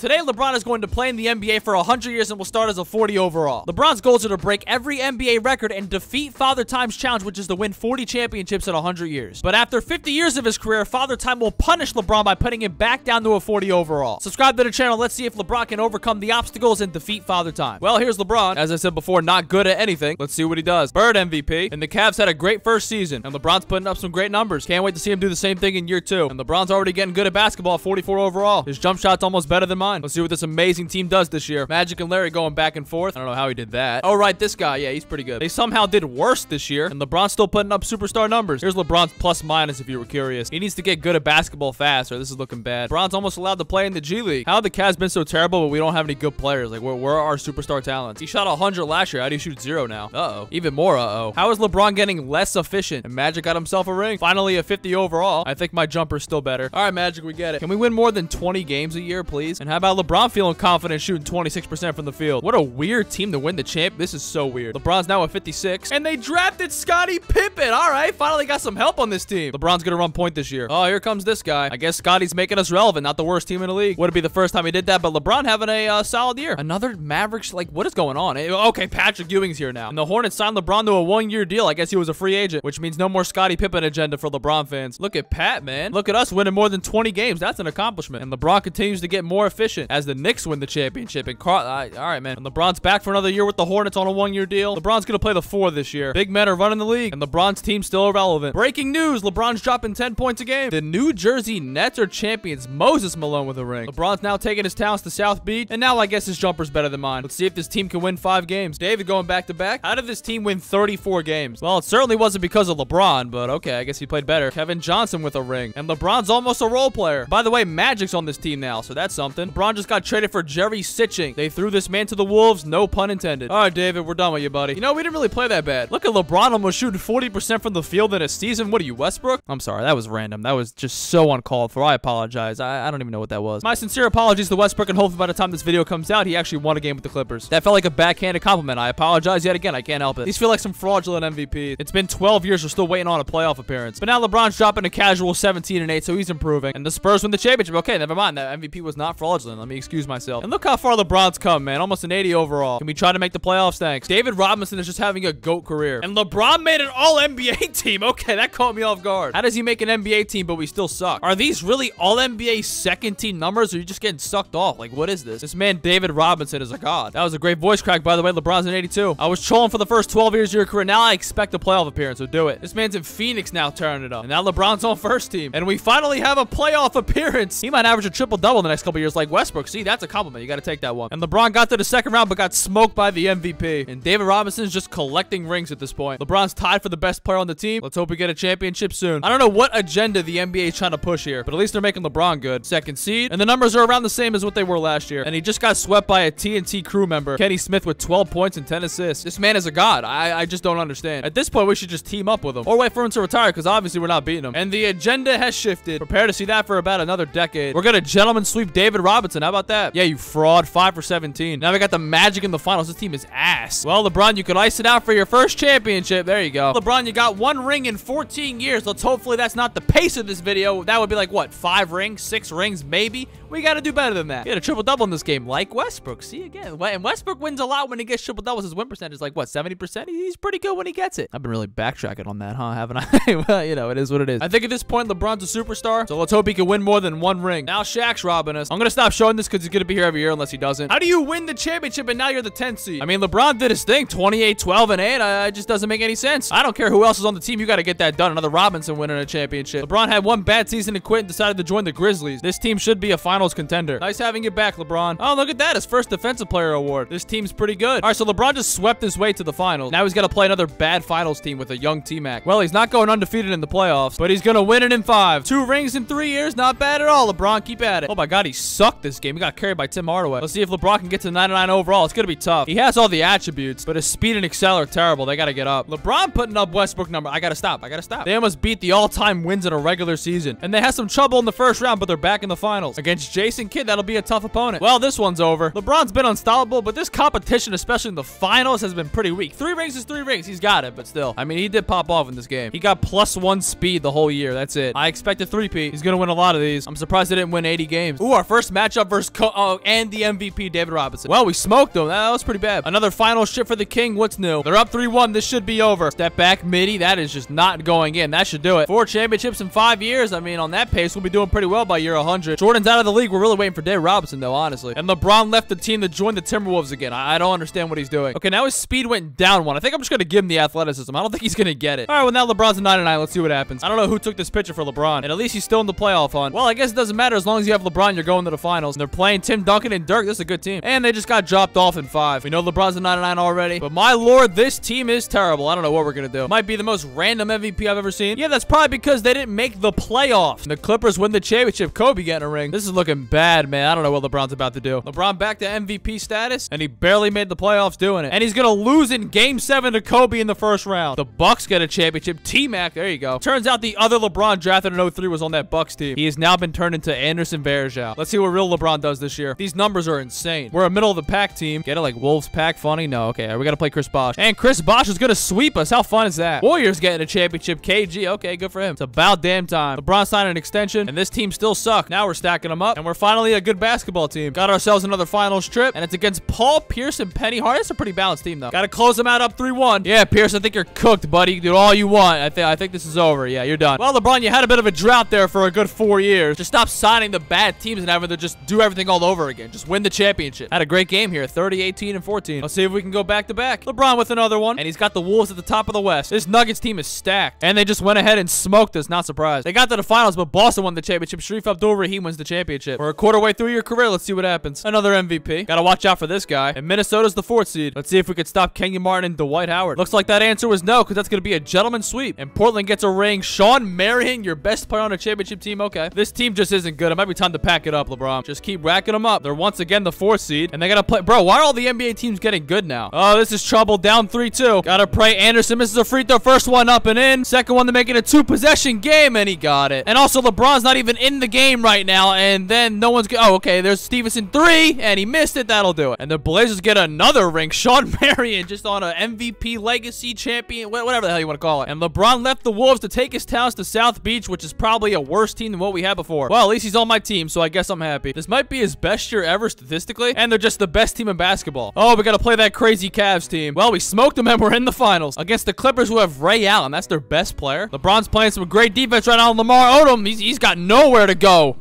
Today, LeBron is going to play in the NBA for 100 years and will start as a 40 overall. LeBron's goals are to break every NBA record and defeat Father Time's challenge, which is to win 40 championships in 100 years. But after 50 years of his career, Father Time will punish LeBron by putting him back down to a 40 overall. Subscribe to the channel. Let's see if LeBron can overcome the obstacles and defeat Father Time. Well, here's LeBron. As I said before, not good at anything. Let's see what he does. Bird MVP. And the Cavs had a great first season. And LeBron's putting up some great numbers. Can't wait to see him do the same thing in year two. And LeBron's already getting good at basketball, 44 overall. His jump shot's almost better than mine. Let's see what this amazing team does this year. Magic and Larry going back and forth. I don't know how he did that. Oh, right, this guy. Yeah, he's pretty good. They somehow did worse this year. And LeBron's still putting up superstar numbers. Here's LeBron's plus minus if you were curious. He needs to get good at basketball fast or this is looking bad. LeBron's almost allowed to play in the G League. How have the Cavs been so terrible but we don't have any good players? Like, where, where are our superstar talents? He shot 100 last year. How do you shoot zero now? Uh-oh. Even more uh-oh. How is LeBron getting less efficient? And Magic got himself a ring. Finally a 50 overall. I think my jumper's still better. All right, Magic, we get it. Can we win more than 20 games a year, please? And how about LeBron feeling confident shooting 26% from the field? What a weird team to win the champ. This is so weird. LeBron's now at 56. And they drafted Scottie Pippen. All right, finally got some help on this team. LeBron's gonna run point this year. Oh, here comes this guy. I guess Scottie's making us relevant. Not the worst team in the league. Would it be the first time he did that? But LeBron having a uh, solid year. Another Mavericks. Like, what is going on? Eh, Okay, Patrick Ewing's here now. And the Hornets signed LeBron to a one-year deal. I guess he was a free agent, which means no more Scottie Pippen agenda for LeBron fans. Look at Pat, man. Look at us winning more than 20 games. That's an accomplishment. And LeBron continues to get more efficient as the Knicks win the championship. And all right, man. And LeBron's back for another year with the Hornets on a one-year deal. LeBron's gonna play the four this year. Big men are running the league, and LeBron's team's still irrelevant. Breaking news: LeBron's dropping 10 points a game. The New Jersey Nets are champions. Moses Malone with a ring. LeBron's now taking his talents to South Beach, and now I guess his jumper's better than mine. Let's see if this team can win five games. David going back to back. How did this team win 34 games? Well, it certainly wasn't because of LeBron, but okay, I guess he played better. Kevin Johnson with a ring, and LeBron's almost a role player. By the way, Magic's on this team now, so that's something. LeBron just got traded for Jerry Sichting. They threw this man to the Wolves, no pun intended. All right, David, we're done with you, buddy. You know, we didn't really play that bad. Look at LeBron almost shooting 40% from the field in a season. What are you, Westbrook? I'm sorry, that was random. That was just so uncalled for. I apologize. I, I don't even know what that was. My sincere apologies to Westbrook, and hopefully by the time this video comes out, he actually won a game with the Clippers. That felt like a backhanded compliment. I apologize yet again. I can't help it. These feel like some fraudulent MVP. It's been 12 years. We're still waiting on a playoff appearance. But now LeBron's dropping a casual 17 and 8, so he's improving. And the Spurs win the championship. Okay, never mind. That MVP was not fraudulent. Let me excuse myself. And look how far LeBron's come, man. Almost an 80 overall. Can we try to make the playoffs? Thanks. David Robinson is just having a GOAT career. And LeBron made an all-NBA team. Okay, that caught me off guard. How does he make an NBA team, but we still suck? Are these really all-NBA second team numbers, or are you just getting sucked off? Like, what is this? This man, David Robinson, is a god. That was a great voice crack, by the way. LeBron's in 82. I was trolling for the first 12 years of your career. Now I expect a playoff appearance, so do it. This man's in Phoenix now turning it up. And now LeBron's on first team. And we finally have a playoff appearance. He might average a triple-double in the next couple years like Westbrook. See, that's a compliment. You got to take that one. And LeBron got to the second round, but got smoked by the MVP. And David Robinson's just collecting rings at this point. LeBron's tied for the best player on the team. Let's hope we get a championship soon. I don't know what agenda the NBA is trying to push here, but at least they're making LeBron good. Second seed. And the numbers are around the same as what they were last year. And he just got swept by a TNT crew member, Kenny Smith, with 12 points and 10 assists. This man is a god. I, I just don't understand. At this point, we should just team up with him. Or wait for him to retire, because obviously we're not beating him. And the agenda has shifted. Prepare to see that for about another decade. We're gonna gentleman sweep David Robinson. How about that? Yeah, you fraud. 5 for 17. Now we got the Magic in the finals. This team is ass. Well, LeBron, you could ice it out for your first championship. There you go. LeBron, you got one ring in 14 years. Let's hopefully that's not the pace of this video. That would be like, what, five rings, six rings, maybe? We got to do better than that. Had a triple-double in this game, like Westbrook. See, again, and Westbrook wins a lot when he gets triple-doubles. His win percentage is like, what, 70%? He's pretty good when he gets it. I've been really backtracking on that, huh, haven't I? well, you know, it is what it is. I think at this point, LeBron's a superstar, so let's hope he can win more than one ring. Now Shaq's robbing us. I'm going to stop showing this because he's going to be here every year unless he doesn't. How do you win the championship and now you're the 10th seed? I mean, LeBron did his thing, 28, 12, and 8. I, it just doesn't make any sense. I don't care who else is on the team. You got to get that done. Another Robinson winning a championship. LeBron had one bad season to quit and decided to join the Grizzlies. This team should be a finals contender. Nice having you back, LeBron. Oh, look at that. His first defensive player award. This team's pretty good. All right, so LeBron just swept his way to the finals. Now he's got to play another bad finals team with a young T-Mac. Well, he's not going undefeated in the playoffs, but he's going to win it in five. Two rings in three years. Not bad at all, LeBron. Keep at it. Oh, my God. He sucked this game. He got carried by Tim Hardaway. Let's see if LeBron can get to 99 overall. It's going to be tough. He has all the attributes, but his speed and excel are terrible. They got to get up. LeBron putting up Westbrook number. I got to stop. I got to stop. They almost beat the all-time wins in a regular season, and they had some trouble in the first round, but they're back in the finals. Against Jason Kidd, that'll be a tough opponent. Well, this one's over. LeBron's been unstoppable, but this competition, especially in the finals, has been pretty weak. Three rings is three rings. He's got it, but still. I mean, he did pop off in this game. He got plus one speed the whole year. That's it. I expect a three-peat. He's going to win a lot of these. I'm surprised they didn't win 80 games. Ooh, our first match matchup versus Co oh, and the MVP, David Robinson. Well, we smoked them. That was pretty bad. Another final ship for the king. What's new? They're up 3-1. This should be over. Step back, midi. That is just not going in. That should do it. Four championships in five years. I mean, on that pace, we'll be doing pretty well by year 100. Jordan's out of the league. We're really waiting for David Robinson, though, honestly. And LeBron left the team to join the Timberwolves again. I, I don't understand what he's doing. Okay, now his speed went down one. I think I'm just going to give him the athleticism. I don't think he's going to get it. All right, well, now LeBron's a 9-9. Let's see what happens. I don't know who took this picture for LeBron. And at least he's still in the playoff hunt. Well, I guess it doesn't matter as long as you have LeBron, you're going to the finals. And they're playing Tim Duncan and Dirk. This is a good team. And they just got dropped off in five. We know LeBron's a 9-9 already. But my lord, this team is terrible. I don't know what we're going to do. Might be the most random MVP I've ever seen. Yeah, that's probably because they didn't make the playoffs. And the Clippers win the championship. Kobe getting a ring. This is looking bad, man. I don't know what LeBron's about to do. LeBron back to MVP status, and he barely made the playoffs doing it. And he's going to lose in Game 7 to Kobe in the first round. The Bucks get a championship. T-Mac, there you go. Turns out the other LeBron drafted in 03 was on that Bucks team. He has now been turned into Anderson Varejao. Let's see what real LeBron does this year. These numbers are insane. We're a middle of the pack team. Get it like Wolves pack funny? No, okay. We got to play Chris Bosh. And Chris Bosh is going to sweep us. How fun is that? Warriors getting a championship. KG, okay, good for him. It's about damn time. LeBron signed an extension, and this team still suck. Now we're stacking them up, and we're finally a good basketball team. Got ourselves another finals trip, and it's against Paul Pierce and Penny Hart. It's a pretty balanced team, though. Got to close them out up 3-1. Yeah, Pierce, I think you're cooked, buddy. You do all you want. I, th I think this is over. Yeah, you're done. Well, LeBron, you had a bit of a drought there for a good four years. Just stop signing the bad teams and having to just do everything all over again. Just win the championship. Had a great game here. 30, 18, and 14. Let's see if we can go back to back. LeBron with another one, and he's got the Wolves at the top of the West. This Nuggets team is stacked, and they just went ahead and smoked us. Not surprised. They got to the finals, but Boston won the championship. Shareef Abdur-Rahim wins the championship. We're a quarter way through your career. Let's see what happens. Another MVP. Gotta watch out for this guy. And Minnesota's the fourth seed. Let's see if we could stop Kenyon Martin and Dwight Howard. Looks like that answer was no, because that's gonna be a gentleman sweep. And Portland gets a ring. Shawn Marion, your best player on a championship team. Okay. This team just isn't good. It might be time to pack it up, LeBron. Just keep racking them up. They're once again the fourth seed. And they gotta play. Bro, why are all the NBA teams getting good now? Oh, this is trouble. Down 3-2. Gotta pray Anderson misses a free throw. First one up and in. Second one to make it a two-possession game, and he got it. And also, LeBron's not even in the game right now, and then no one's... Oh, okay. There's Stevenson three, and he missed it. That'll do it. And the Blazers get another ring. Shawn Marion just on an MVP legacy champion, whatever the hell you want to call it. And LeBron left the Wolves to take his talents to South Beach, which is probably a worse team than what we had before. Well, at least he's on my team, so I guess I'm happy. This might be his best year ever statistically, and they're just the best team in basketball. Oh, we got to play that crazy Cavs team. Well, we smoked them, and we're in the finals against the Clippers, who have Ray Allen. That's their best player. LeBron's playing some great defense right now. Lamar Odom, he's, he's got nowhere to go.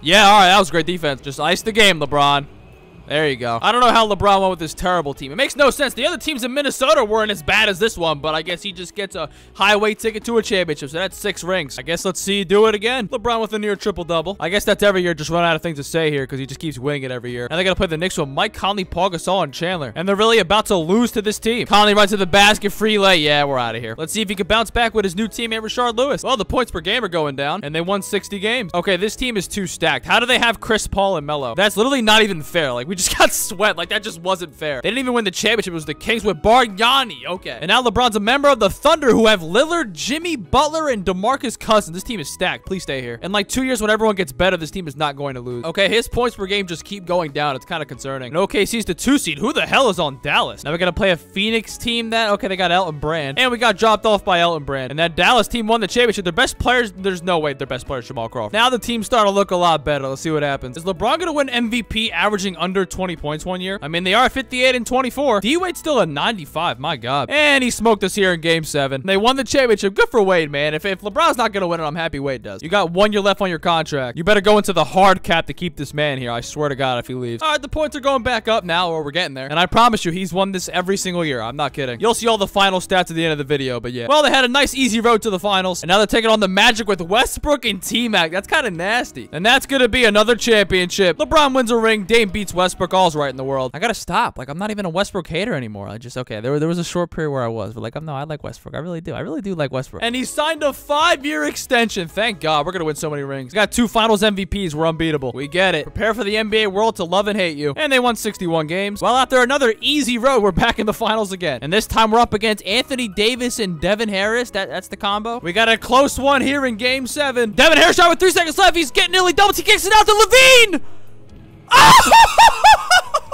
Yeah, all right, that was great defense. Just ice the game, LeBron. There you go. I don't know how LeBron went with this terrible team. It makes no sense. The other teams in Minnesota weren't as bad as this one, but I guess he just gets a highway ticket to a championship, so that's six rings. I guess let's see you do it again. LeBron with a near triple-double. I guess that's every year. Just run out of things to say here because he just keeps winning it every year. And they got to play the Knicks with Mike Conley, Pau Gasol, and Chandler. And they're really about to lose to this team. Conley runs to the basket, free lay. Yeah, we're out of here. Let's see if he can bounce back with his new teammate, Rashard Lewis. Well, the points per game are going down, and they won 60 games. Okay, this team is too stacked. How do they have Chris Paul and Melo? That's literally not even fair. Like, we just got swept. Like, that just wasn't fair. They didn't even win the championship. It was the Kings with Bargnani. Okay. And now LeBron's a member of the Thunder who have Lillard, Jimmy Butler, and DeMarcus Cousins. This team is stacked. Please stay here. In like two years, when everyone gets better, this team is not going to lose. Okay, his points per game just keep going down. It's kind of concerning. And OKC's the two seed. Who the hell is on Dallas? Now we're going to play a Phoenix team that, okay, they got Elton Brand. And we got dropped off by Elton Brand. And that Dallas team won the championship. Their best players, there's no way their best player is Jamal Crawford. Now the team's starting to look a lot better. Let's see what happens. Is LeBron going to win MVP averaging under 20 points one year? I mean, they are 58 and 24. D-Wade's still a 95. My God. And he smoked us here in game seven. They won the championship. Good for Wade, man. If, if LeBron's not going to win it, I'm happy Wade does. You got one year left on your contract. You better go into the hard cap to keep this man here. I swear to God if he leaves. All right, the points are going back up now, or we're getting there. And I promise you, he's won this every single year. I'm not kidding. You'll see all the final stats at the end of the video, but yeah. Well, they had a nice, easy road to the finals. And now they're taking on the Magic with Westbrook and T-Mac. That's kind of nasty. And that's going to be another championship. LeBron wins a ring. Dame beats Westbrook. Westbrook all's right in the world. I got to stop. Like, I'm not even a Westbrook hater anymore. I just okay. There, there was a short period where I was, but like I'm no, I like Westbrook. I really do. I really do like Westbrook. And he signed a five-year extension. Thank God. We're gonna win so many rings. We got two Finals MVPs. We're unbeatable. We get it. Prepare for the NBA world to love and hate you. And they won 61 games. Well, after another easy road, we're back in the finals again. And this time we're up against Anthony Davis and Devin Harris. That that's the combo. We got a close one here in Game Seven. Devin Harris shot with three seconds left. He's getting nearly doubles. He kicks it out to LaVine. Oh!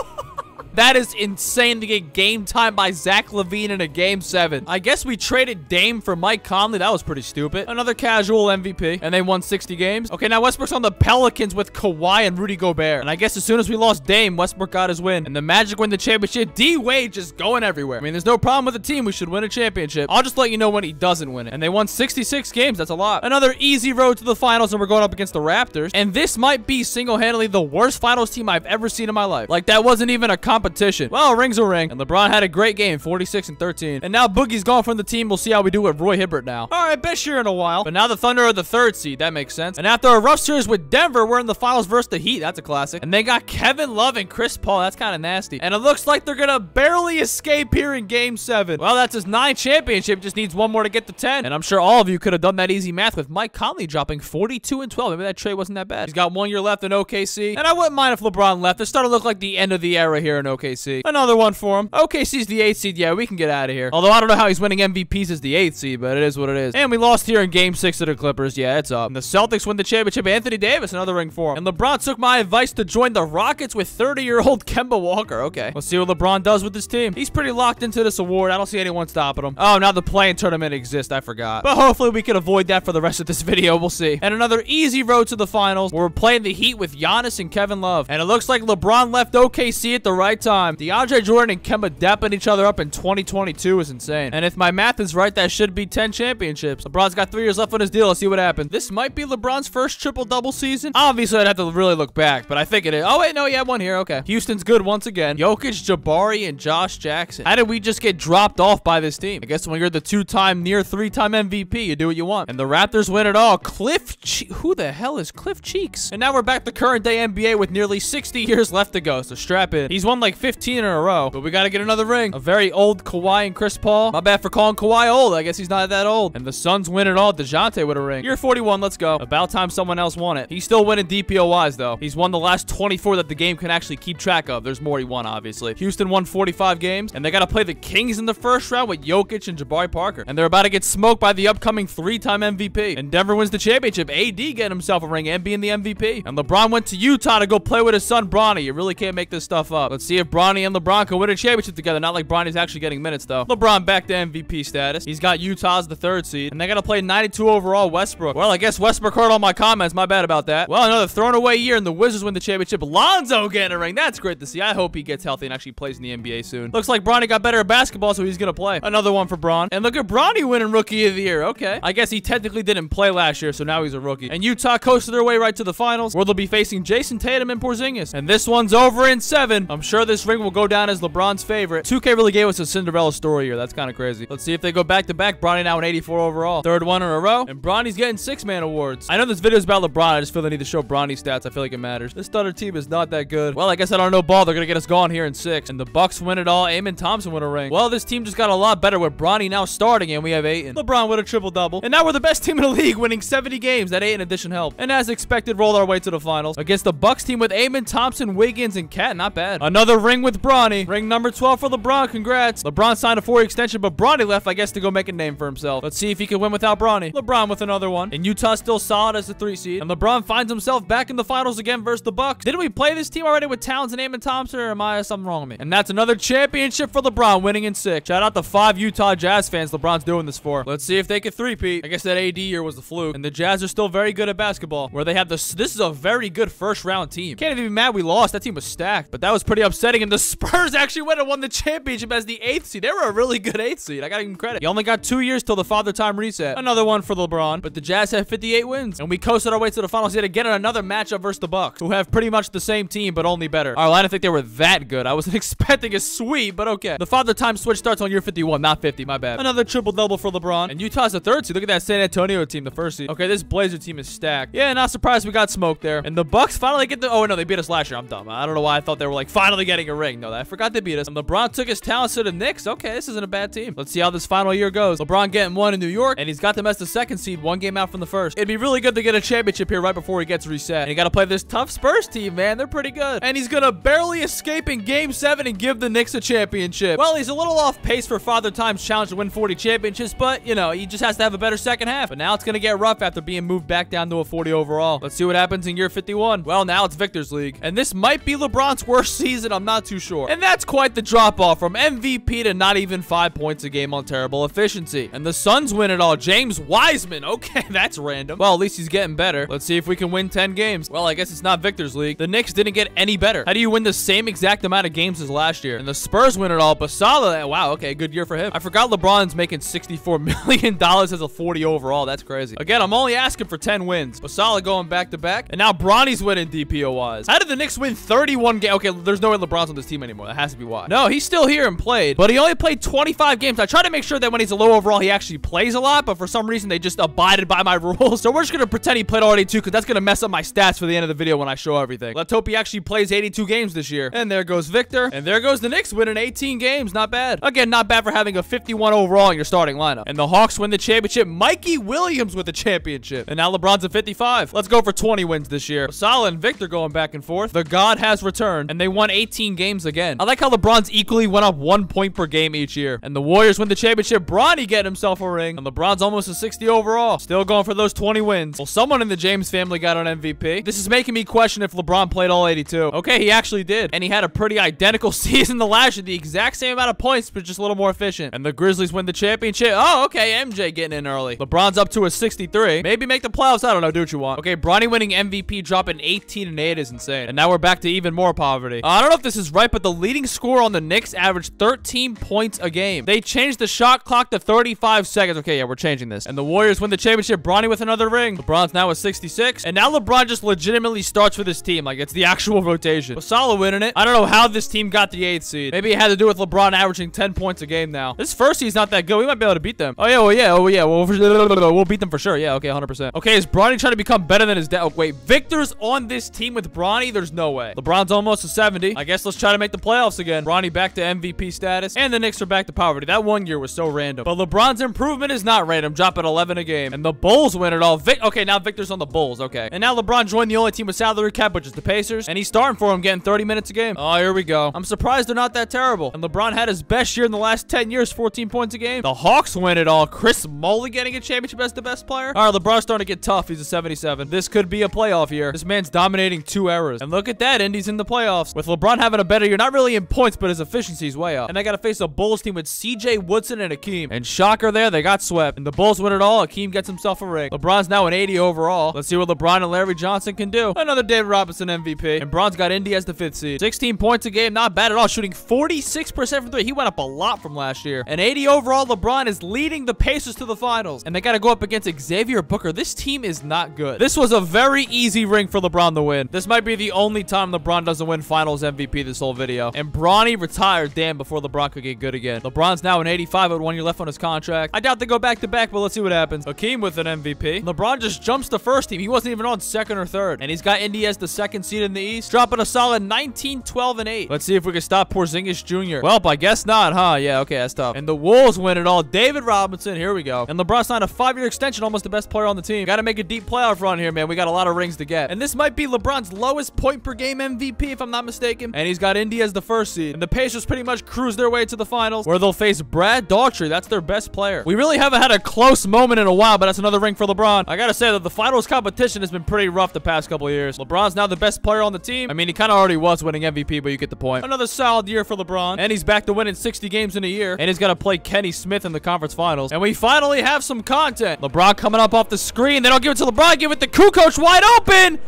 That is insane to get game time by Zach LaVine in a game seven. I guess we traded Dame for Mike Conley. That was pretty stupid. Another casual MVP. And they won 60 games. Okay, now Westbrook's on the Pelicans with Kawhi and Rudy Gobert. And I guess as soon as we lost Dame, Westbrook got his win. And the Magic win the championship. D-Wade just going everywhere. I mean, there's no problem with the team. We should win a championship. I'll just let you know when he doesn't win it. And they won 66 games. That's a lot. Another easy road to the finals, and we're going up against the Raptors. And this might be single-handedly the worst finals team I've ever seen in my life. Like, that wasn't even a competition. Well, ring's a ring. And LeBron had a great game, 46 and 13. And now Boogie's gone from the team. We'll see how we do with Roy Hibbert now. All right, best year in a while. But now the Thunder are the third seed. That makes sense. And after a rough series with Denver, we're in the finals versus the Heat. That's a classic. And they got Kevin Love and Chris Paul. That's kind of nasty. And it looks like they're going to barely escape here in game seven. Well, that's his nine championship. Just needs one more to get to 10. And I'm sure all of you could have done that easy math with Mike Conley dropping 42 and 12. Maybe that trade wasn't that bad. He's got one year left in OKC. And I wouldn't mind if LeBron left. It's starting to look like the end of the era here in OKC. Another one for him. OKC's the eighth seed. Yeah, we can get out of here. Although I don't know how he's winning MVPs as the eighth seed, but it is what it is. And we lost here in game six to the Clippers. Yeah, it's up. And the Celtics win the championship. Anthony Davis, another ring for him. And LeBron took my advice to join the Rockets with 30-year-old Kemba Walker. Okay. Let's see what LeBron does with this team. He's pretty locked into this award. I don't see anyone stopping him. Oh, now the play-in tournament exists. I forgot. But hopefully we can avoid that for the rest of this video. We'll see. And another easy road to the finals. We're playing the Heat with Giannis and Kevin Love. And it looks like LeBron left OKC at the right time. DeAndre Jordan and Kemba dapping each other up in 2022 is insane. And if my math is right, that should be 10 championships. LeBron's got three years left on his deal. Let's see what happens. This might be LeBron's first triple-double season. Obviously, I'd have to really look back, but I think it is. Oh, wait, no, he had one here. Okay. Houston's good once again. Jokic, Jabari, and Josh Jackson. How did we just get dropped off by this team? I guess when you're the two-time, near three-time MVP, you do what you want. And the Raptors win it all. Cliff, che who the hell is Cliff Cheeks? And now we're back to current day NBA with nearly 60 years left to go, so strap in. He's won like 15 in a row, but we gotta get another ring. A very old Kawhi and Chris Paul. My bad for calling Kawhi old. I guess he's not that old. And the Suns win it all. DeJounte with a ring. You're 41. Let's go. About time someone else won it. He's still winning DPOYs, though. He's won the last 24 that the game can actually keep track of. There's more he won, obviously. Houston won 45 games, and they got to play the Kings in the first round with Jokic and Jabari Parker. And they're about to get smoked by the upcoming three-time MVP. And Denver wins the championship. AD getting himself a ring and being the MVP. And LeBron went to Utah to go play with his son, Bronny. You really can't make this stuff up. Let's see if Bronny and LeBron can win a championship together. Not like Bronny's actually getting minutes, though. LeBron back to MVP status. He's got Utah as the third seed, and they got to play 92 overall Westbrook. Well, I guess Westbrook heard all my comments. My bad about that. Well, another thrown away year, and the Wizards win the championship. Lonzo getting a ring. That's great to see. I hope he gets healthy and actually plays in the NBA soon. Looks like Bronny got better at basketball, so he's going to play. Another one for Bron. And look at Bronny winning Rookie of the Year. Okay. I guess he technically didn't play last year, so now he's a rookie. And Utah coasted their way right to the finals, where they'll be facing Jayson Tatum and Porzingis. And this one's over in seven. I'm sure this ring will go down as LeBron's favorite. 2K really gave us a Cinderella story here. That's kind of crazy. Let's see if they go back-to-back. Bronny now an 84 overall. Third one in a row. And Bronny's getting six-man awards. I know this video is about LeBron. I just feel the need to show Bronny stats. I feel like it matters. This Thunder team is not that good. Well, I guess I don't know ball. They're going to get us gone here in six. And the Bucks win it all. Amen Thompson win a ring. Well, this team just got a lot better with Bronny now starting, and we have Ayton. LeBron with a triple-double. And now we're the best team in the league, winning 70 games. That Ayton addition helped. And as expected, rolled our way to the finals against the Bucks team with Amen Thompson, Wiggins, and Cat. Not bad. Another ring with Bronny. Ring number 12 for LeBron. Congrats. LeBron signed a four-year extension, but Bronny left, I guess, to go make a name for himself. Let's see if he can win without Bronny. LeBron with another one. And Utah still solid as the three seed. And LeBron finds himself back in the finals again versus the Bucks. Didn't we play this team already with Towns and Amen Thompson, or am I something wrong with me? And that's another championship for LeBron, winning in six. Shout out to five Utah Jazz fans LeBron's doing this for. Let's see if they can three-peat. I guess that AD year was the fluke. And the Jazz are still very good at basketball, where they have this. This is a very good first-round team. Can't even be mad we lost. That team was stacked. But that was pretty upsetting. And the Spurs actually went and won the championship as the eighth seed. They were a really good eighth seed. I gotta give them credit. You only got two years till the father time reset. Another one for LeBron. But the Jazz have 58 wins. And we coasted our way to the finals yet again in another matchup versus the Bucks, who have pretty much the same team, but only better. All right, I didn't think they were that good. I wasn't expecting a sweep, but okay. The father time switch starts on year 51, not 50. My bad. Another triple-double for LeBron. And Utah's the third seed. Look at that San Antonio team, the first seed. Okay, this Blazer team is stacked. Yeah, not surprised we got smoked there. And the Bucks finally get the... Oh, no, they beat us last year. I'm dumb. I don't know why I thought they were, like, finally getting a ring. No, I forgot they beat us. LeBron took his talents to the Knicks. Okay, this isn't a bad team. Let's see how this final year goes. LeBron getting one in New York, and he's got them as the second seed, one game out from the first. It'd be really good to get a championship here right before he gets reset. And you got to play this tough Spurs team, man. They're pretty good. And he's going to barely escape in game seven and give the Knicks a championship. Well, he's a little off pace for Father Time's challenge to win 40 championships, but, you know, he just has to have a better second half. But now it's going to get rough after being moved back down to a 40 overall. Let's see what happens in year 51. Well, now it's Victor's League. And this might be LeBron's worst season. I'm not too sure. And that's quite the drop off from MVP to not even five points a game on terrible efficiency. And the Suns win it all. James Wiseman. Okay, that's random. Well, at least he's getting better. Let's see if we can win 10 games. Well, I guess it's not Victor's League. The Knicks didn't get any better. How do you win the same exact amount of games as last year? And the Spurs win it all. Basala, eh, wow, okay, good year for him. I forgot LeBron's making $64 million as a 40 overall. That's crazy. Again, I'm only asking for 10 wins. Basala going back to back. And now Bronny's winning DPOYs. How did the Knicks win 31 games? Okay, there's no way LeBron's on this team anymore. That has to be why. No, he's still here and played, but he only played 25 games. I try to make sure that when he's a low overall, he actually plays a lot, but for some reason, they just abided by my rules. So we're just going to pretend he played all 82 because that's going to mess up my stats for the end of the video when I show everything. Let's hope he actually plays 82 games this year. And there goes Victor. And there goes the Knicks winning 18 games. Not bad. Again, not bad for having a 51 overall in your starting lineup. And the Hawks win the championship. Mikey Williams with the championship. And now LeBron's at 55. Let's go for 20 wins this year. Salah and Victor going back and forth. The God has returned. And they won 18 games again. I like how LeBron's equally went up one point per game each year. And the Warriors win the championship. Bronny getting himself a ring. And LeBron's almost a 60 overall. Still going for those 20 wins. Well, someone in the James family got an MVP. This is making me question if LeBron played all 82. Okay, he actually did. And he had a pretty identical season to last year. The exact same amount of points, but just a little more efficient. And the Grizzlies win the championship. Oh, okay. MJ getting in early. LeBron's up to a 63. Maybe make the playoffs. I don't know. Do what you want. Okay, Bronny winning MVP, dropping 18 and 8 is insane. And now we're back to even more poverty. Uh, I don't know if this is right, but the leading scorer on the Knicks averaged 13 points a game. They changed the shot clock to 35 seconds. Okay, yeah, we're changing this. And the Warriors win the championship. Bronny with another ring. LeBron's now at 66. And now LeBron just legitimately starts for this team. Like, it's the actual rotation. Basala winning it. I don't know how this team got the 8th seed. Maybe it had to do with LeBron averaging 10 points a game now. This first seed's not that good. We might be able to beat them. Oh, yeah, well, yeah, oh, yeah. Well, we'll beat them for sure. Yeah, okay, 100%. Okay, is Bronny trying to become better than his dad? Oh, wait, Victor's on this team with Bronny? There's no way. LeBron's almost a 70. I guess let's try to make the playoffs again. Ronnie back to MVP status. And the Knicks are back to poverty. That one year was so random. But LeBron's improvement is not random. Dropping 11 a game. And the Bulls win it all. Vic okay, now Victor's on the Bulls. Okay. And now LeBron joined the only team with salary cap, which is the Pacers. And he's starting for him, getting 30 minutes a game. Oh, here we go. I'm surprised they're not that terrible. And LeBron had his best year in the last 10 years, 14 points a game. The Hawks win it all. Chris Mullin getting a championship as the best player. All right, LeBron's starting to get tough. He's a 77. This could be a playoff year. This man's dominating two errors. And look at that. Indy's in the playoffs. With LeBron having a better year, not really in points, but his efficiency's way up. And I got to face a Bulls team with CJ Woodson and Akeem. And shocker there, they got swept. And the Bulls win it all. Akeem gets himself a ring. LeBron's now an 80 overall. Let's see what LeBron and Larry Johnson can do. Another David Robinson MVP. And Bron's got Indy as the fifth seed. 16 points a game. Not bad at all. Shooting 46% from three. He went up a lot from last year. And 80 overall, LeBron is leading the Pacers to the finals. And they got to go up against Xavier Booker. This team is not good. This was a very easy ring for LeBron to win. This might be the only time LeBron doesn't win finals MVP this whole video. And Bronny retired, damn, before LeBron could get good again. LeBron's now an 85 with one year left on his contract. I doubt they go back to back, but let's see what happens. Hakeem with an MVP. LeBron just jumps the first team. He wasn't even on second or third. And he's got Indy as the second seed in the East, dropping a solid 19, 12, and 8. Let's see if we can stop Porzingis Jr. Well, I guess not, huh? Yeah, okay, that's tough. And the Wolves win it all. David Robinson, here we go. And LeBron signed a five-year extension, almost the best player on the team. Got to make a deep playoff run here, man. We got a lot of rings to get. And this might be LeBron's lowest point per game MVP, if I'm not mistaken. And he's got Indy as the first seed. And the Pacers pretty much cruise their way to the finals, where they'll face Brad Daugherty. That's their best player. We really haven't had a close moment in a while, but that's another ring for LeBron. I gotta say that the finals competition has been pretty rough the past couple years. LeBron's now the best player on the team. I mean, he kind of already was winning MVP, but you get the point. Another solid year for LeBron. And he's back to winning 60 games in a year. And he's got to play Kenny Smith in the conference finals. And we finally have some content. LeBron coming up off the screen. They don't give it to LeBron. Give it to Kukoc wide open.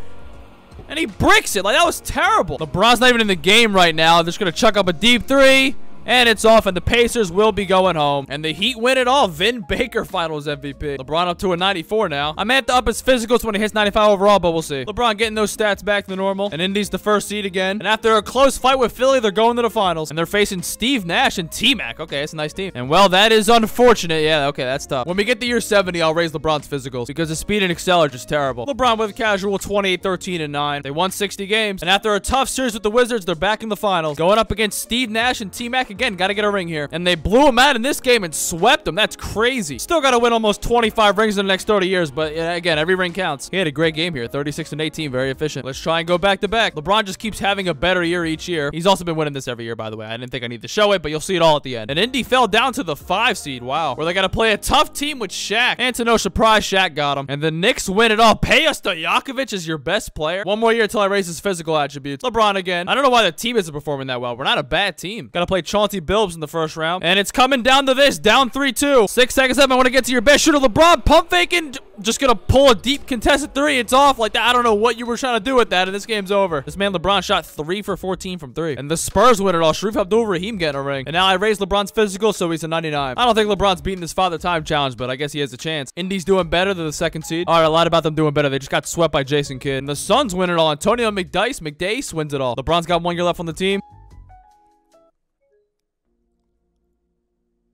And he bricks it. Like, that was terrible. LeBron's not even in the game right now. They're just going to chuck up a deep three. And it's off, and the Pacers will be going home. And the Heat win it all. Vin Baker finals MVP. LeBron up to a 94 now. I may have to up his physicals when he hits 95 overall, but we'll see. LeBron getting those stats back to normal. And Indy's the first seed again. And after a close fight with Philly, they're going to the finals. And they're facing Steve Nash and T-Mac. Okay, that's a nice team. And well, that is unfortunate. Yeah, okay, that's tough. When we get to year 70, I'll raise LeBron's physicals because his speed and excel are just terrible. LeBron with casual 28, 13, and 9. They won 60 games. And after a tough series with the Wizards, they're back in the finals. Going up against Steve Nash and T-Mac again. Got to get a ring here. And they blew him out in this game and swept him. That's crazy. Still got to win almost 25 rings in the next 30 years, but again, every ring counts. He had a great game here. 36 and 18. Very efficient. Let's try and go back to back. LeBron just keeps having a better year each year. He's also been winning this every year, by the way. I didn't think I need to show it, but you'll see it all at the end. And Indy fell down to the five seed. Wow. Where they got to play a tough team with Shaq. And to no surprise, Shaq got him. And the Knicks win it all. Peja Stojakovic is your best player. One more year until I raise his physical attributes. LeBron again. I don't know why the team isn't performing that well. We're not a bad team. Got to play Chauncey Billups in the first round. And it's coming down to this. Down 3-2. Six seconds left. I want to get to your best shooter, LeBron. Pump faking. Just going to pull a deep contested three. It's off like that. I don't know what you were trying to do with that. And this game's over. This man LeBron shot 3 for 14 from 3. And the Spurs win it all. Shareef Abdur-Rahim getting a ring. And now I raised LeBron's physical, so he's a 99. I don't think LeBron's beating this father time challenge, but I guess he has a chance. Indy's doing better than the second seed. All right, a lot about them doing better. They just got swept by Jason Kidd. And the Suns win it all. Antonio McDice, McDace wins it all. LeBron's got one year left on the team.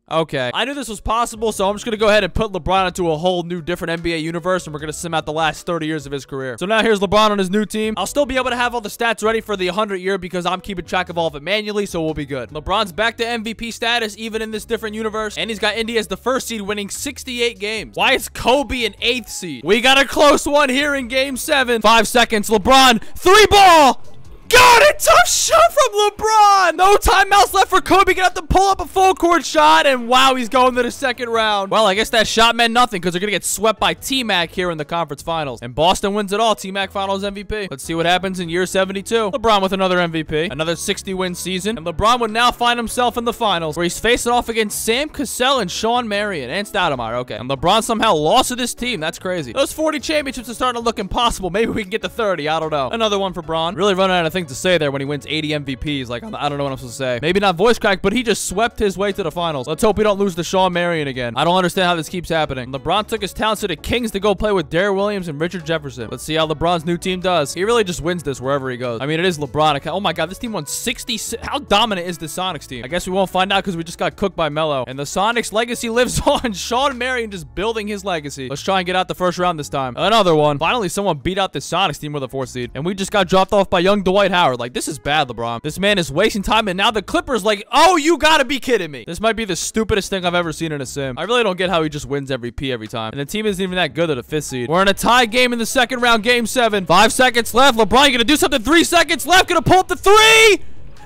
Okay. I knew this was possible, so I'm just going to go ahead and put LeBron into a whole new different NBA universe, and we're going to sim out the last 30 years of his career. So now here's LeBron on his new team. I'll still be able to have all the stats ready for the 100 year because I'm keeping track of all of it manually, so we'll be good. LeBron's back to MVP status, even in this different universe, and he's got Indy as the first seed, winning 68 games. Why is Kobe an eighth seed? We got a close one here in game seven. Five seconds. LeBron, three ball! Got it! Tough shot from LeBron! No timeouts left for Kobe. Gonna have to pull up a full court shot, and wow, he's going to the second round. Well, I guess that shot meant nothing because they're gonna get swept by T-Mac here in the conference finals. And Boston wins it all. T-Mac finals MVP. Let's see what happens in year 72. LeBron with another MVP. Another 60-win season. And LeBron would now find himself in the finals where he's facing off against Sam Cassell and Shawn Marion and Stoudemire. Okay. And LeBron somehow lost to this team. That's crazy. Those 40 championships are starting to look impossible. Maybe we can get to 30. I don't know. Another one for Bron. Really running out of thing to say there when he wins 80 MVPs. Like, I don't know what I'm supposed to say. Maybe not voice crack, but he just swept his way to the finals. Let's hope we don't lose to Shawn Marion again. I don't understand how this keeps happening. LeBron took his talents to the Kings to go play with Deron Williams and Richard Jefferson. Let's see how LeBron's new team does. He really just wins this wherever he goes. I mean, it is LeBron. Oh my God, this team won 60. How dominant is the Sonics team? I guess we won't find out because we just got cooked by Melo. And the Sonics legacy lives on. Shawn Marion just building his legacy. Let's try and get out the first round this time. Another one. Finally, someone beat out the Sonics team with a fourth seed. And we just got dropped off by young Dwight Howard. Like, this is bad, LeBron. This man is wasting time, and now the Clippers like, oh, you gotta be kidding me. This might be the stupidest thing I've ever seen in a sim. I really don't get how he just wins every P every time. And the team isn't even that good at a fifth seed. We're in a tie game in the second round, game seven. Five seconds left. LeBron, you gonna do something? Three seconds left. Gonna pull up the three.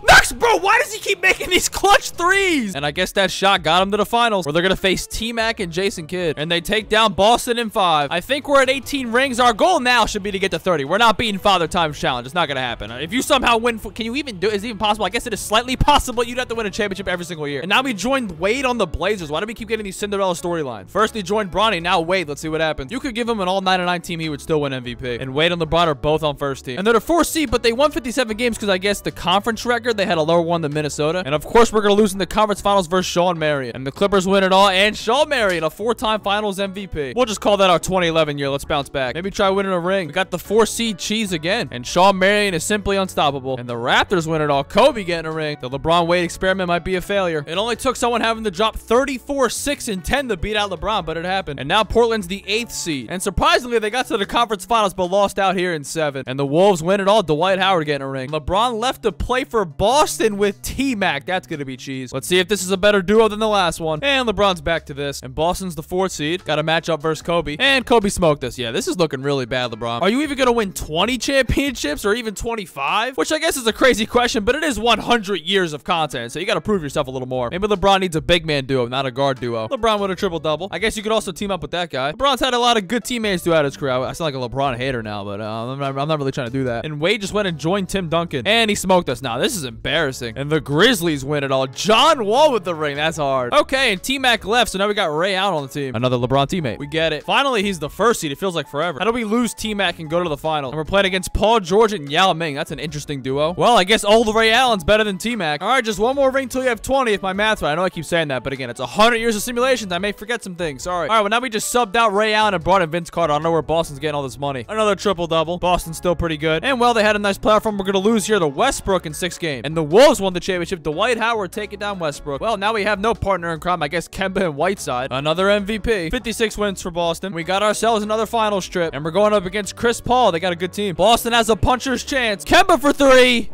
Max, bro, why does he keep making these clutch threes? And I guess that shot got him to the finals where they're going to face T-Mac and Jason Kidd. And they take down Boston in five. I think we're at 18 rings. Our goal now should be to get to 30. We're not beating Father Time's challenge. It's not going to happen. If you somehow win, can you even do it? Is it even possible? I guess it is slightly possible. You'd have to win a championship every single year. And now we joined Wade on the Blazers. Why do we keep getting these Cinderella storylines? First, he joined Bronny. Now Wade. Let's see what happens. You could give him an all 9-9 team. He would still win MVP. And Wade and LeBron are both on first team. And they're the fourth seed, but they won 57 games because I guess the conference record, they had a lower one than Minnesota. And of course, we're going to lose in the conference finals versus Shawn Marion. And the Clippers win it all. And Shawn Marion, a four-time finals MVP. We'll just call that our 2011 year. Let's bounce back. Maybe try winning a ring. We got the four seed cheese again. And Shawn Marion is simply unstoppable. And the Raptors win it all. Kobe getting a ring. The LeBron Wade experiment might be a failure. It only took someone having to drop 34, 6, and 10 to beat out LeBron, but it happened. And now Portland's the eighth seed. And surprisingly, they got to the conference finals, but lost out here in seven. And the Wolves win it all. Dwight Howard getting a ring. LeBron left to play for Boston with T-Mac. That's gonna be cheese. Let's see if this is a better duo than the last one. And LeBron's back to this. And Boston's the fourth seed. Got a matchup versus Kobe. And Kobe smoked us. Yeah, this is looking really bad, LeBron. Are you even gonna win 20 championships or even 25? Which I guess is a crazy question, but it is 100 years of content, so you gotta prove yourself a little more. Maybe LeBron needs a big man duo, not a guard duo. LeBron with a triple-double. I guess you could also team up with that guy. LeBron's had a lot of good teammates throughout his career. I sound like a LeBron hater now, but uh, I'm, not, I'm not really trying to do that. And Wade just went and joined Tim Duncan. And he smoked us. Now, this is embarrassing. And the Grizzlies win it all. John Wall with the ring. That's hard. Okay, and T-Mac left, so now we got Ray out on the team. Another LeBron teammate. We get it. Finally, he's the first seed. It feels like forever. How do we lose T-Mac and go to the final? And we're playing against Paul George and Yao Ming. That's an interesting duo. Well, I guess old Ray Allen's better than T-Mac. All right, just one more ring till you have 20 if my math's right. I know I keep saying that, but again, it's 100 years of simulations. I may forget some things. Sorry. All right, well, now we just subbed out Ray Allen and brought in Vince Carter. I don't know where Boston's getting all this money. Another triple-double. Boston's still pretty good. And, well, they had a nice platform. We're going to lose here to Westbrook in six games. And the Wolves won the championship. Dwight Howard taking down Westbrook. Well, now we have no partner in crime. I guess Kemba and Whiteside. Another MVP. 56 wins for Boston. We got ourselves another finals trip. And we're going up against Chris Paul. They got a good team. Boston has a puncher's chance. Kemba for three.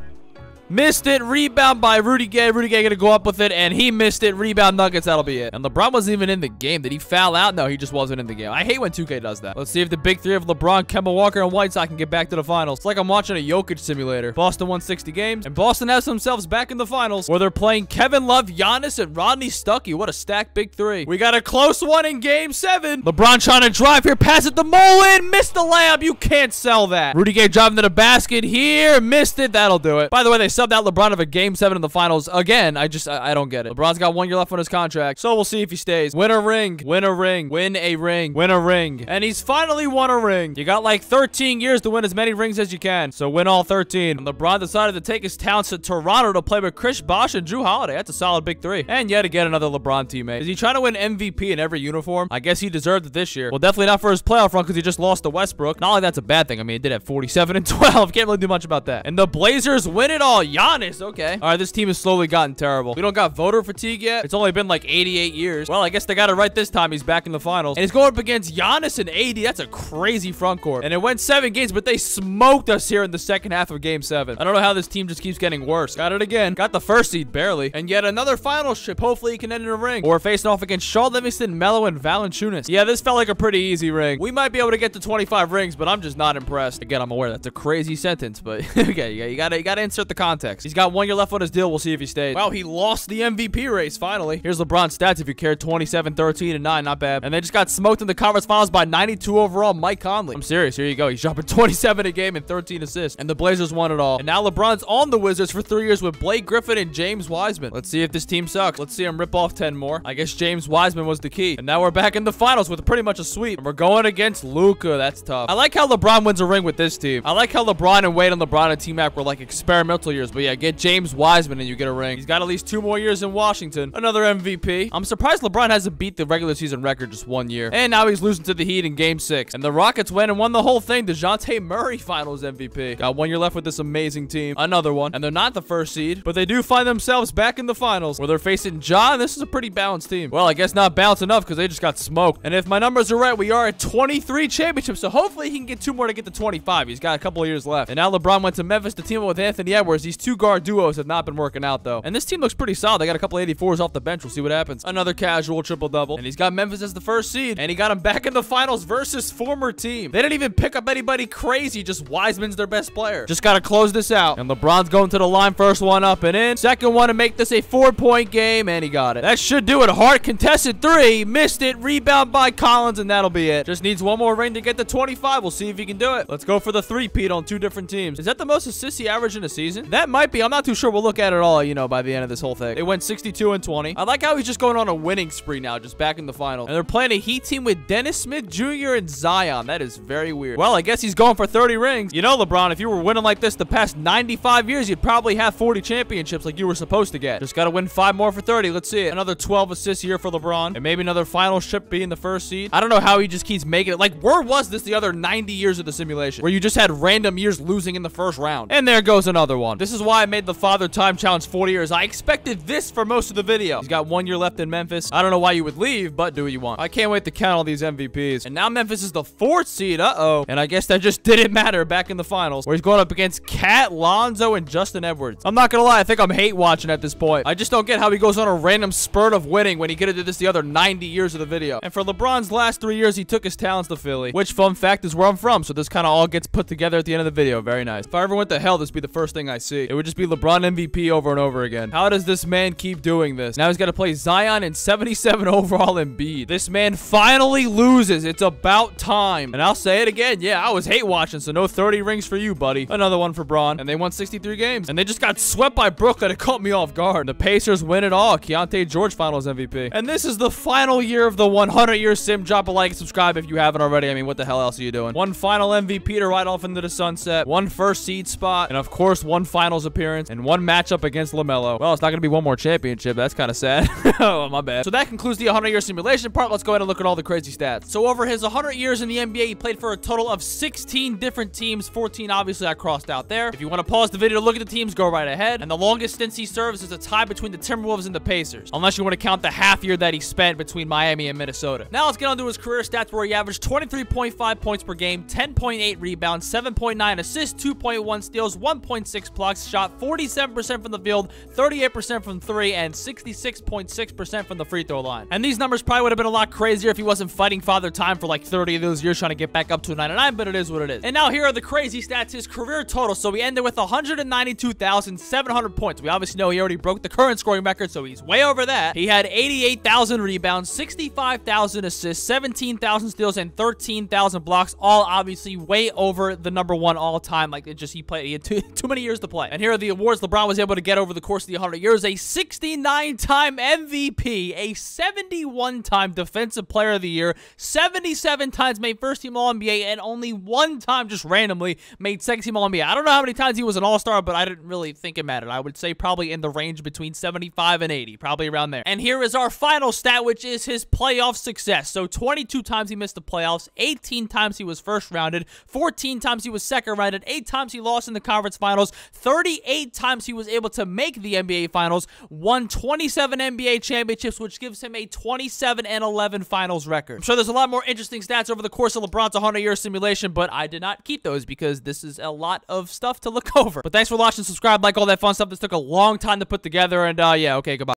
Missed it. Rebound by Rudy Gay. Rudy Gay gonna go up with it, and he missed it. Rebound Nuggets. That'll be it. And LeBron wasn't even in the game. Did he foul out? No, he just wasn't in the game. I hate when 2K does that. Let's see if the big three of LeBron, Kemba Walker, and Whiteside can get back to the finals. It's like I'm watching a Jokic simulator. Boston won 60 games, and Boston has themselves back in the finals, where they're playing Kevin Love, Giannis, and Rodney Stuckey. What a stacked big three. We got a close one in game seven. LeBron trying to drive here, pass it to Mullen, missed the layup. You can't sell that. Rudy Gay driving to the basket here, missed it. That'll do it. By the way, they subbed out LeBron of a game seven in the finals again. I just, I, I don't get it. LeBron's got one year left on his contract, so we'll see if he stays. Win a ring, win a ring, win a ring, win a ring. And he's finally won a ring. You got like 13 years to win as many rings as you can, so win all 13. And LeBron decided to take his talents to Toronto to play with Chris Bosh and Drew Holiday. That's a solid big three. And yet again, another LeBron teammate. Is he trying to win MVP in every uniform? I guess he deserved it this year. Well, definitely not for his playoff run because he just lost to Westbrook. Not like that's a bad thing. I mean, he did at 47 and 12. Can't really do much about that. And the Blazers win it all. Giannis. Okay. All right, this team has slowly gotten terrible. We don't got voter fatigue yet. It's only been like 88 years. Well, I guess they got it right this time. He's back in the finals. And he's going up against Giannis and AD. That's a crazy front court. And it went seven games, but they smoked us here in the second half of game seven. I don't know how this team just keeps getting worse. Got it again. Got the first seed, barely. And yet another final trip. Hopefully he can end in a ring. Or facing off against Shaun Livingston, Melo, and Valanciunas. Yeah, this felt like a pretty easy ring. We might be able to get to 25 rings, but I'm just not impressed. Again, I'm aware that's a crazy sentence, but okay, you gotta, you gotta insert the context. He's got one year left on his deal. We'll see if he stays. Wow, he lost the MVP race, finally. Here's LeBron's stats if you care. 27, 13, and 9. Not bad. And they just got smoked in the conference finals by 92 overall Mike Conley. I'm serious. Here you go. He's dropping 27 a game and 13 assists. And the Blazers won it all. And now LeBron's on the Wizards for three years with Blake Griffin and James Wiseman. Let's see if this team sucks. Let's see him rip off 10 more. I guess James Wiseman was the key. And now we're back in the finals with pretty much a sweep. And we're going against Luka. That's tough. I like how LeBron wins a ring with this team. I like how LeBron and Wade and LeBron and T-Mac were like experimental years. But yeah, get James Wiseman and you get a ring. He's got at least two more years in Washington. Another MVP. I'm surprised LeBron hasn't beat the regular season record just one year. And now he's losing to the Heat in game six. And the Rockets win and won the whole thing. DeJounte Murray finals MVP. Got one year left with this amazing team. Another one. And they're not the first seed, but they do find themselves back in the finals where they're facing John. This is a pretty balanced team. Well, I guess not balanced enough because they just got smoked. And if my numbers are right, we are at 23 championships. So hopefully he can get two more to get to 25. He's got a couple of years left. And now LeBron went to Memphis to team up with Anthony Edwards. These two guard duos have not been working out though. And this team looks pretty solid. They got a couple 84s off the bench. We'll see what happens. Another casual triple double. And he's got Memphis as the first seed. And he got him back in the finals versus former team. They didn't even pick up anybody crazy. Just Wiseman's their best player. Just got to close this out. And LeBron's going to the line. First one up and in. Second one to make this a four-point game. And he got it. That should do it. Hart contested three. Missed it. Rebound by Collins. And that'll be it. Just needs one more ring to get the 25. We'll see if he can do it. Let's go for the three-peat on two different teams. Is that the most assists he averaged in a season? That might be. I'm not too sure. We'll look at it all, you know, by the end of this whole thing. They went 62 and 20. I like how he's just going on a winning spree now, just back in the final. And they're playing a Heat team with Dennis Smith Jr. and Zion. That is very weird. Well, I guess he's going for 30 rings. You know, LeBron, if you were winning like this the past 95 years, you'd probably have 40 championships like you were supposed to get. Just got to win five more for 30. Let's see it. Another 12 assists here for LeBron. And maybe another final trip being the first seed. I don't know how he just keeps making it. Like, where was this the other 90 years of the simulation? Where you just had random years losing in the first round. And there goes another one. Is why I made the Father Time Challenge 40 years. I expected this for most of the video. He's got one year left in Memphis. I don't know why you would leave, but do what you want. I can't wait to count all these MVPs. And now Memphis is the fourth seed. Uh-oh. And I guess that just didn't matter back in the finals, where he's going up against Cat, Lonzo, and Justin Edwards. I'm not gonna lie, I think I'm hate watching at this point. I just don't get how he goes on a random spurt of winning when he could have did this the other 90 years of the video. And for LeBron's last three years, he took his talents to Philly, which, fun fact, is where I'm from. So this kind of all gets put together at the end of the video. Very nice. If I ever went to hell, this would be the first thing I see. It would just be LeBron MVP over and over again. How does this man keep doing this? Now he's got to play Zion and 77 overall Embiid. This man finally loses. It's about time. And I'll say it again. Yeah, I was hate watching, so no 30 rings for you, buddy. Another one for Bron. And they won 63 games. And they just got swept by Brooklyn. It caught me off guard. The Pacers win it all. Keyonte George finals MVP. And this is the final year of the 100-year sim. Drop a like and subscribe if you haven't already. I mean, what the hell else are you doing? One final MVP to ride off into the sunset. One first seed spot. And of course, one finals appearance. And one matchup against LaMelo. Well, it's not going to be one more championship. That's kind of sad. oh, my bad. So that concludes the 100-year simulation part. Let's go ahead and look at all the crazy stats. So over his 100 years in the NBA, he played for a total of 16 different teams. 14, obviously, I crossed out there. If you want to pause the video to look at the teams, go right ahead. And the longest stints he serves is a tie between the Timberwolves and the Pacers. Unless you want to count the half year that he spent between Miami and Minnesota. Now let's get on to his career stats where he averaged 23.5 points per game, 10.8 rebounds, 7.9 assists, 2.1 steals, 1.6 blocks, shot 47% from the field, 38% from three, and 66.6% from the free throw line. And these numbers probably would have been a lot crazier if he wasn't fighting Father Time for like 30 of those years trying to get back up to a 99, but it is what it is. And now here are the crazy stats, his career total. So we ended with 192,700 points. We obviously know he already broke the current scoring record, so he's way over that. He had 88,000 rebounds, 65,000 assists, 17,000 steals, and 13,000 blocks, all obviously way over the number one all time. Like, it just, he played, he had too, too many years to play. And here are the awards LeBron was able to get over the course of the 100 years. A 69-time MVP, a 71-time Defensive Player of the Year, 77 times made First Team All-NBA, and only one time just randomly made Second Team All-NBA. I don't know how many times he was an All-Star, but I didn't really think it mattered. I would say probably in the range between 75 and 80, probably around there. And here is our final stat, which is his playoff success. So 22 times he missed the playoffs, 18 times he was first rounded, 14 times he was second rounded, 8 times he lost in the conference finals, 38 times he was able to make the NBA finals, won 27 NBA championships, which gives him a 27 and 11 finals record. I'm sure there's a lot more interesting stats over the course of LeBron's 100 year simulation, but I did not keep those because this is a lot of stuff to look over. But thanks for watching, subscribe, like all that fun stuff. This took a long time to put together, and uh, yeah, okay, goodbye.